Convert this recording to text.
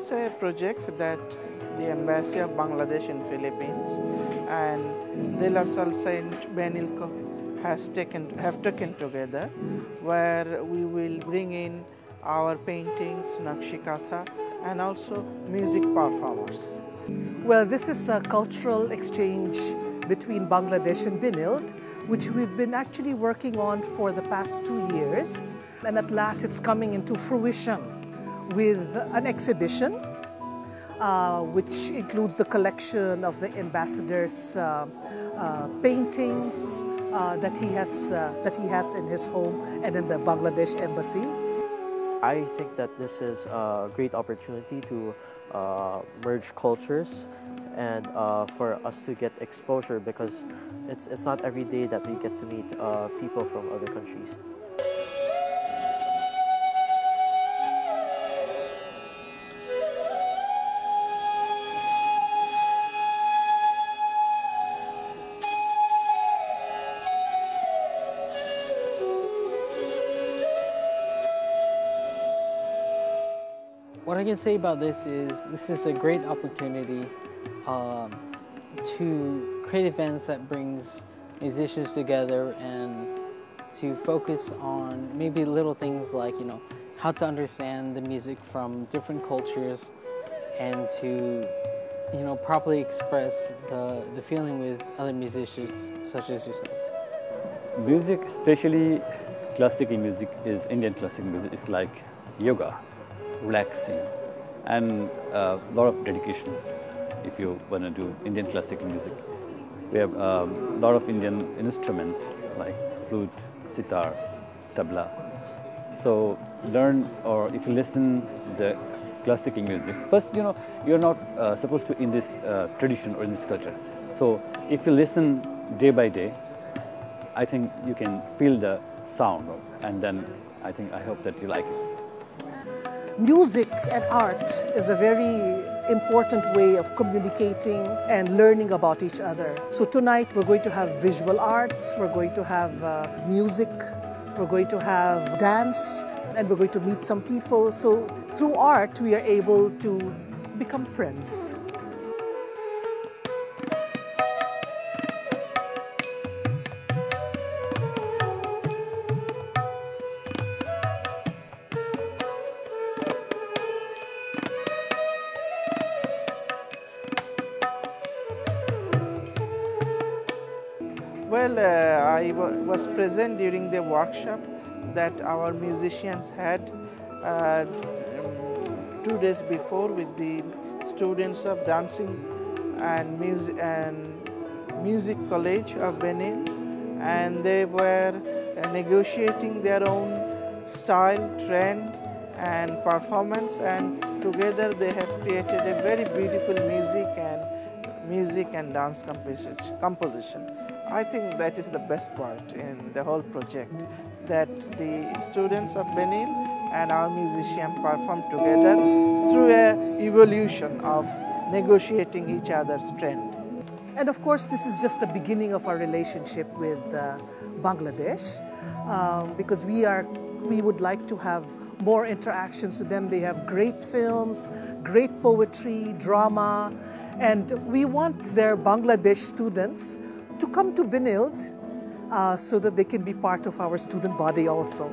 It's a project that the Embassy of Bangladesh in Philippines and De La Salle Saint Benilde has taken have taken together, where we will bring in our paintings, Nakshi Kantha, and also music performers. Well, this is a cultural exchange between Bangladesh and Benilde, which we've been actually working on for the past two years. And at last it's coming into fruition with an exhibition, uh, which includes the collection of the ambassador's uh, uh, paintings uh, that, he has, uh, that he has in his home and in the Bangladesh embassy. I think that this is a great opportunity to uh, merge cultures and for us to get exposure because it's, it's not every day that we get to meet people from other countries. What I can say about this is this is a great opportunity um, to create events that brings musicians together and to focus on maybe little things like you know how to understand the music from different cultures and to you know properly express the, the feeling with other musicians such as yourself. Music, especially classical music, is Indian classical music. It's like yoga relaxing, and a lot of dedication if you want to do Indian classical music. We have a um, lot of Indian instruments like flute, sitar, tabla. So learn or if you listen the classical music, first you know you're not uh, supposed to in this uh, tradition or in this culture. So if you listen day by day, I think you can feel the sound and then I think I hope that you like it music and art is a very important way of communicating and learning about each other. So tonight we're going to have visual arts, we're going to have uh, music, we're going to have dance, and we're going to meet some people. So through art we are able to become friends. Well, uh, I was present during the workshop that our musicians had uh, two days before with the students of dancing and music and music college of Benilde and they were uh, negotiating their own style, trend and performance and together they have created a very beautiful music and music and dance composition. I think that is the best part in the whole project, that the students of Benilde and our musician perform together through a evolution of negotiating each other's trend. And of course, this is just the beginning of our relationship with uh, Bangladesh, um, because we are we would like to have more interactions with them. They have great films, great poetry, drama, and we want their Bangladesh students to come to Benilde uh, so that they can be part of our student body also.